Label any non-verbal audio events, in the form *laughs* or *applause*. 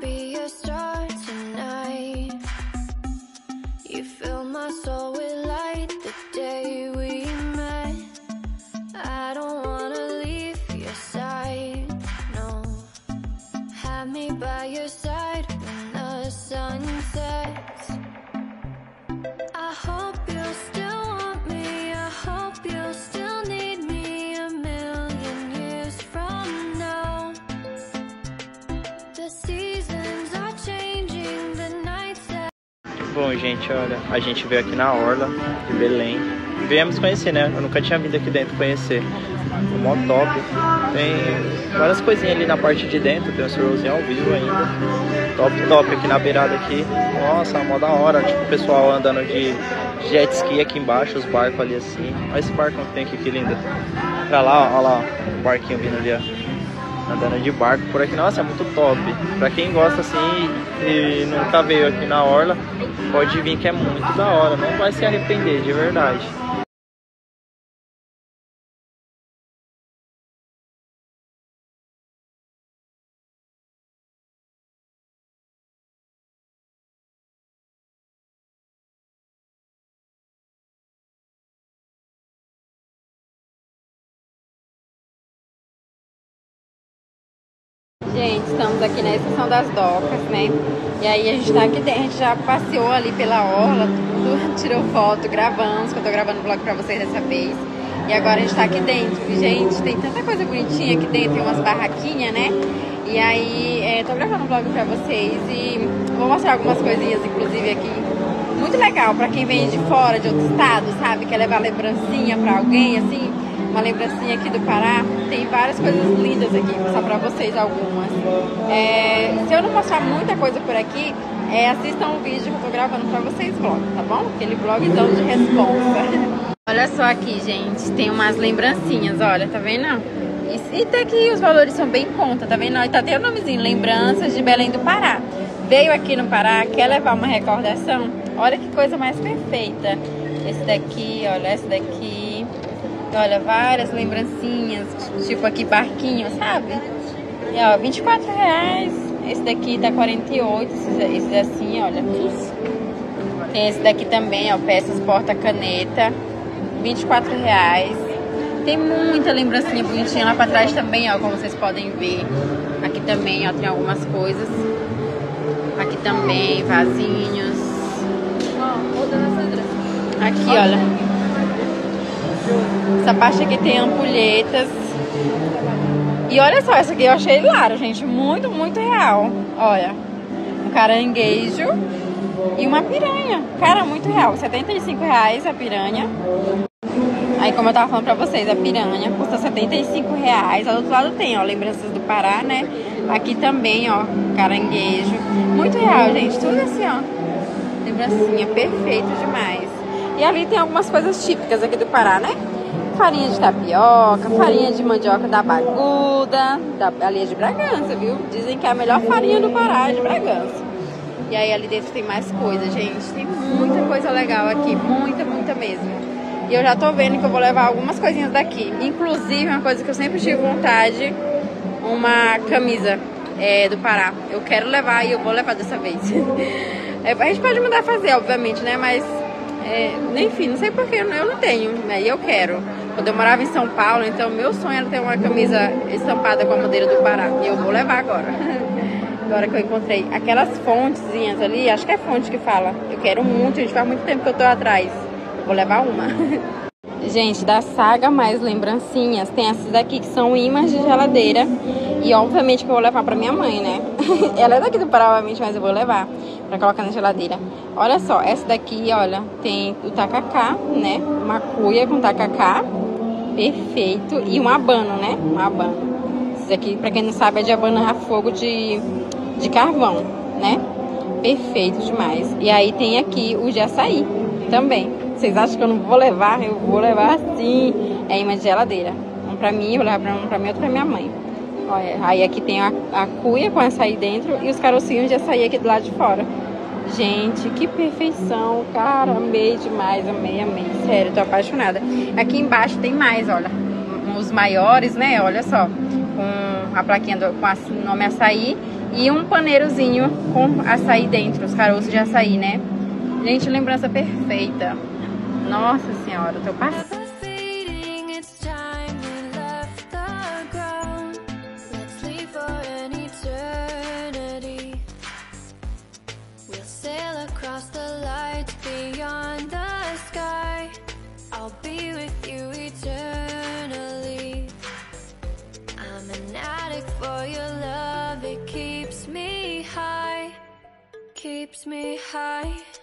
be a star tonight. You fill my soul with light Bom, gente, olha, a gente veio aqui na Orla de Belém. Viemos conhecer, né? Eu nunca tinha vindo aqui dentro conhecer. O mó top. Tem várias coisinhas ali na parte de dentro. Tem um showzinho ao vivo ainda. Top, top aqui na beirada aqui. Nossa, mó da hora. Tipo, o pessoal andando de jet ski aqui embaixo, os barcos ali assim. Olha esse barco que tem aqui, que lindo. Pra lá, ó, olha lá, ó, o barquinho vindo ali, ó andando de barco por aqui. Nossa, é muito top. Pra quem gosta assim e nunca veio aqui na Orla, pode vir que é muito da hora. Não vai se arrepender, de verdade. Gente, estamos aqui na estação das docas, né? E aí a gente tá aqui dentro, a gente já passeou ali pela orla, tudo, *laughs* tirou foto, gravamos, que eu tô gravando o vlog pra vocês dessa vez. E agora a gente tá aqui dentro. Gente, tem tanta coisa bonitinha aqui dentro, tem umas barraquinhas, né? E aí, é, tô gravando o vlog pra vocês e vou mostrar algumas coisinhas, inclusive, aqui. Muito legal pra quem vem de fora, de outro estado, sabe? Quer levar lembrancinha pra alguém, assim uma lembrancinha aqui do Pará. Tem várias coisas lindas aqui, vou mostrar pra vocês algumas. É, se eu não mostrar muita coisa por aqui, é, assistam o vídeo que eu tô gravando pra vocês vlog, tá bom? Aquele vlogzão de responsa. *laughs* Olha só aqui, gente, tem umas lembrancinhas, olha, tá vendo? E, até que os valores são bem em conta, tá vendo? E tá até o nomezinho, Lembranças de Belém do Pará. Veio aqui no Pará, quer levar uma recordação? Olha que coisa mais perfeita. Esse daqui, olha, esse daqui. Olha, várias lembrancinhas, tipo aqui barquinho, sabe? E ó, 24 reais. Esse daqui tá 48, esses, esses assim, olha. Tem esse daqui também, ó, peças porta-caneta, 24 reais. Tem muita lembrancinha bonitinha lá pra trás também, ó, como vocês podem ver. Aqui também, ó, tem algumas coisas. Aqui também, vasinhos. Aqui, olha. Essa parte aqui tem ampulhetas. E olha só, essa aqui eu achei hilário, gente. Muito, muito real. Olha. Um caranguejo e uma piranha. Cara, muito real. 75 reais a piranha. Aí, como eu tava falando pra vocês, a piranha custa 75 reais. Ao outro lado tem, ó, lembranças do Pará, né? Aqui também, ó, caranguejo. Muito real, gente. Tudo assim, ó. Lembrancinha, perfeito demais. E ali tem algumas coisas típicas aqui do Pará, né? Farinha de tapioca, farinha de mandioca da Baguda, da, ali é de Bragança, viu? Dizem que é a melhor farinha do Pará é de Bragança. E aí ali dentro tem mais coisa, gente. Tem muita coisa legal aqui, muita, muita mesmo. E eu já tô vendo que eu vou levar algumas coisinhas daqui. Inclusive, uma coisa que eu sempre tive vontade, uma camisa é, do Pará. Eu quero levar e eu vou levar dessa vez. *laughs* É, a gente pode mandar fazer, obviamente, né? Mas é, enfim, não sei porque eu não tenho, né? E eu quero. Quando eu morava em São Paulo, então meu sonho era ter uma camisa estampada com a bandeira do Pará. E eu vou levar agora. *laughs* agora que eu encontrei aquelas fontezinhas ali, acho que é fonte que fala. Eu quero muito, gente, faz muito tempo que eu tô atrás. vou levar uma. *laughs* Gente, da saga mais lembrancinhas, tem essas daqui que são imãs de geladeira. E obviamente que eu vou levar pra minha mãe, né? *laughs* Ela é daqui do Pará, obviamente, mas eu vou levar pra colocar na geladeira. Olha só, essa daqui, olha, tem o tacacá, né? Uma cuia com tacacá. Perfeito. E um abano, né? Um abano. Esse aqui, pra quem não sabe, é de abanar fogo de, de carvão, né? Perfeito demais. E aí tem aqui o de açaí também. Vocês acham que eu não vou levar? Eu vou levar sim. É de geladeira. Um pra mim, eu levar pra um pra mim, outro pra minha mãe. Olha, aí aqui tem a, a cuia com açaí dentro e os carocinhos de açaí aqui do lado de fora. Gente, que perfeição, cara, amei demais, amei, amei, sério, tô apaixonada. Aqui embaixo tem mais, olha, os maiores, né, olha só, com a plaquinha do, com o nome açaí E um paneirozinho com açaí dentro, os caroços de açaí, né? Gente, lembrança perfeita. Nossa senhora, tô passando. right